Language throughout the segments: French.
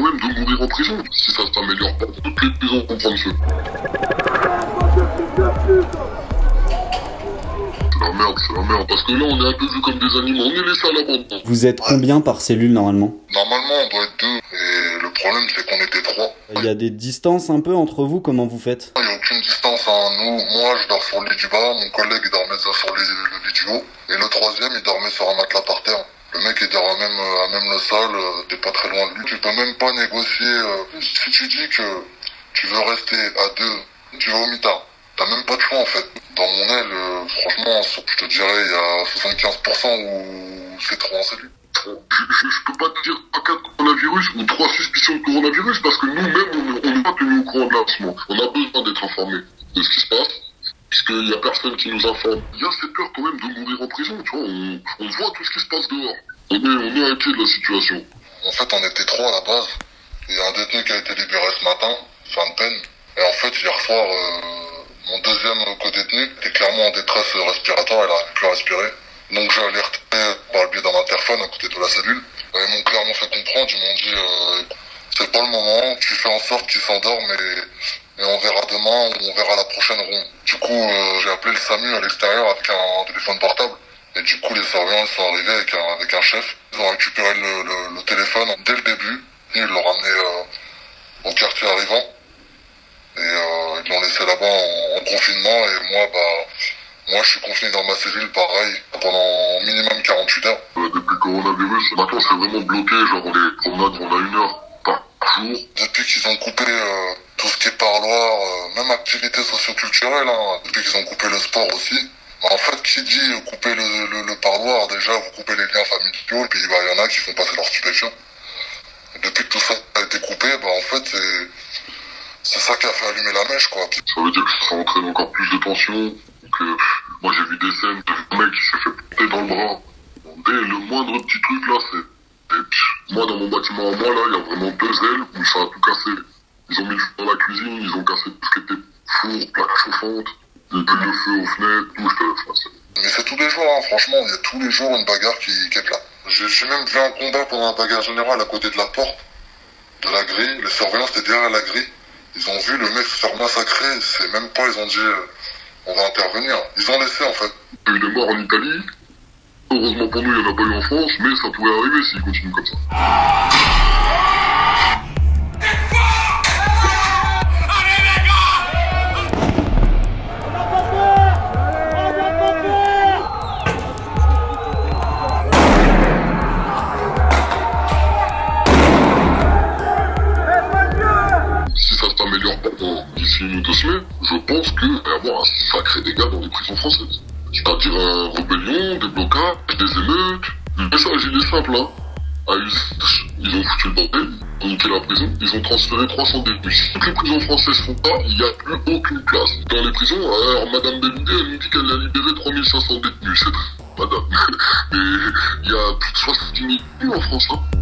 quand même de mourir en prison. Si ça s'améliore pas, toutes les prisons prendre feu. C'est la merde, c'est la merde. Parce que là, on est un peu comme des animaux. On est laissés à l'abandon. Vous êtes combien par cellule normalement Normalement, on doit être deux. Et le problème, c'est qu'on était trois. Il y a des distances un peu entre vous, comment vous faites Il n'y a aucune distance. Hein. Nous, moi, je dors sur le lit du bas. Mon collègue, il dormait sur le lit du haut. Et le troisième, il dormait sur un matelas par terre. Le mec, il dort même, à même le sol. euh, T'es pas très loin de lui. Tu peux même pas négocier. euh, Si tu dis que tu veux rester à deux, tu vas au mitard. T'as même pas de choix, en fait. Dans mon aile, euh, franchement, je te dirais, il y a 75% où c'est trop en cellule. Je, peux pas te dire un cas de coronavirus ou trois suspicions de coronavirus parce que nous-mêmes, on n'est pas tenus au courant de lancement. On a besoin d'être informés de ce qui se passe. Puisqu'il y a personne qui nous informe. Il y a cette peur quand même de mourir en prison, tu vois. On, on voit tout ce qui se passe dehors. On est, on est inquiet de la situation. En fait, on était trois à la base. Il y a un détenu qui a été libéré ce matin, fin de peine. Et en fait, hier soir, euh, mon deuxième co-détenu était clairement en détresse respiratoire, il n'arrivait plus à respirer. Donc j'ai alerté par le biais d'un interphone à côté de la cellule. Et ils m'ont clairement fait comprendre, ils m'ont dit euh, c'est pas le moment, tu fais en sorte qu'il s'endorme et, et on verra demain ou on verra la prochaine ronde. Du coup euh, j'ai appelé le SAMU à l'extérieur avec un, téléphone portable. Et du coup les surveillants ils sont arrivés avec un, avec un chef. Ils ont récupéré le, le, le téléphone dès le début. Ils l'ont ramené euh, au quartier arrivant. Et euh, ils l'ont laissé là-bas en, en confinement et moi bah moi, je suis confiné dans ma cellule, pareil, pendant minimum 48 heures. Euh, depuis le coronavirus, maintenant, c'est vraiment bloqué. Genre, les promenades, on a une heure par jour. Depuis qu'ils ont coupé tout ce qui est parloir, euh, même activité socioculturelle, hein, depuis qu'ils ont coupé le sport aussi. En fait, qui dit couper le, le, parloir, déjà, vous coupez les liens familiaux, et puis il bah, y en a qui font passer leur stupéfiant. Depuis que tout ça a été coupé, bah, en fait, c'est... Ça qui a fait allumer la mèche, quoi. Ça veut dire que ça entraîne encore plus de tension, que moi j'ai vu des scènes de mec qui s'est fait porter dans le bras. Dès le moindre petit truc là, c'est. Moi dans mon bâtiment à moi là, il y a vraiment deux ailes où ça a tout cassé. Ils ont mis le feu dans la cuisine, ils ont cassé tout ce qui était four, plaque chauffante, des bulles de feu aux fenêtres, tout, je Mais c'est tous les jours, hein, franchement, il y a tous les jours une bagarre qui, qui est là. J'ai même vu un combat pendant un bagarre général à côté de la porte, de la grille. Les surveillants étaient derrière la grille. Ils ont vu le mec se faire massacrer, c'est même pas, ils ont dit. Euh, on va intervenir. Ils ont laissé en fait. Il y a eu des morts en Italie. Heureusement pour nous, il n'y en a pas eu en France, mais ça pourrait arriver s'ils continuent comme ça. Je pense qu'il va y avoir un sacré dégât dans les prisons françaises. C'est-à-dire une rébellion, des blocages, des émeutes. Le message, il est simple, hein. À usage, ils ont foutu le bordel, ils ont niqué la prison, ils ont transféré 300 détenus. Si toutes les prisons françaises font pas, il n'y a plus aucune place. Dans les prisons, alors Madame Belloudé, elle nous dit qu'elle a libéré 3500 détenus. C'est madame. Mais il y a plus de 70 000 détenus en France, hein.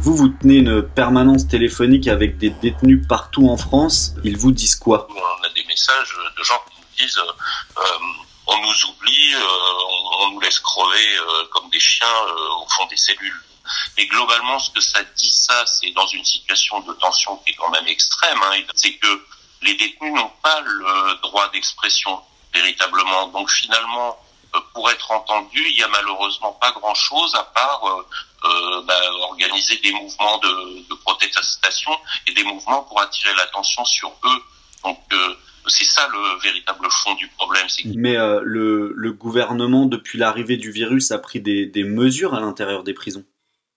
Vous, vous tenez une permanence téléphonique avec des détenus partout en France. Ils vous disent quoi? On a des messages de gens qui nous disent euh, on nous oublie, euh, on, nous laisse crever euh, comme des chiens au fond des cellules. Mais globalement, ce que ça dit, ça, c'est dans une situation de tension qui est quand même extrême. Hein, c'est que les détenus n'ont pas le droit d'expression véritablement. Donc finalement, pour être entendu, il y a malheureusement pas grand-chose à part euh, bah, organiser des mouvements de, de, protestation et des mouvements pour attirer l'attention sur eux. Donc euh, c'est ça le véritable fond du problème. Mais euh, le, le, gouvernement, depuis l'arrivée du virus, a pris des, des mesures à l'intérieur des prisons.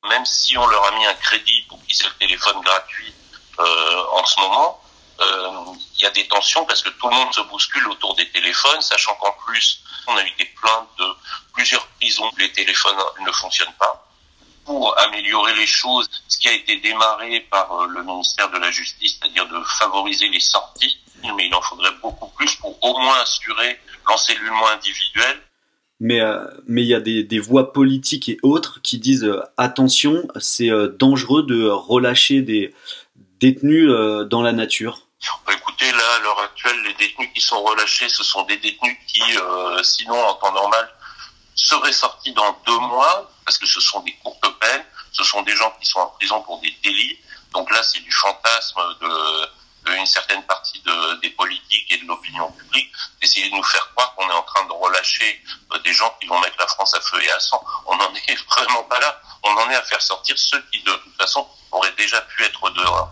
Même si on leur a mis un crédit pour qu'ils aient le téléphone gratuit en ce moment, il y a des tensions parce que tout le monde se bouscule autour des téléphones, sachant qu'en plus on a eu des plaintes de plusieurs prisons où les téléphones ne fonctionnent pas pour améliorer les choses, ce qui a été démarré par le ministère de la Justice, c'est-à-dire de favoriser les sorties, mais il en faudrait beaucoup plus pour au moins assurer l'encellulement individuel. Mais euh, mais il y a des, des voix politiques et autres qui disent euh, attention, c'est euh, dangereux de relâcher des détenus dans la nature. Là, à l'heure actuelle, les détenus qui sont relâchés, ce sont des détenus qui, sinon, en temps normal, seraient sortis dans deux mois, parce que ce sont des courtes peines, ce sont des gens qui sont en prison pour des délits. Donc là, c'est du fantasme de, une certaine partie de, des politiques et de l'opinion publique d'essayer de nous faire croire qu'on est en train de relâcher euh, des gens qui vont mettre la France à feu et à sang. On n'en est vraiment pas là. On en est à faire sortir ceux qui, de toute façon, auraient déjà pu être dehors.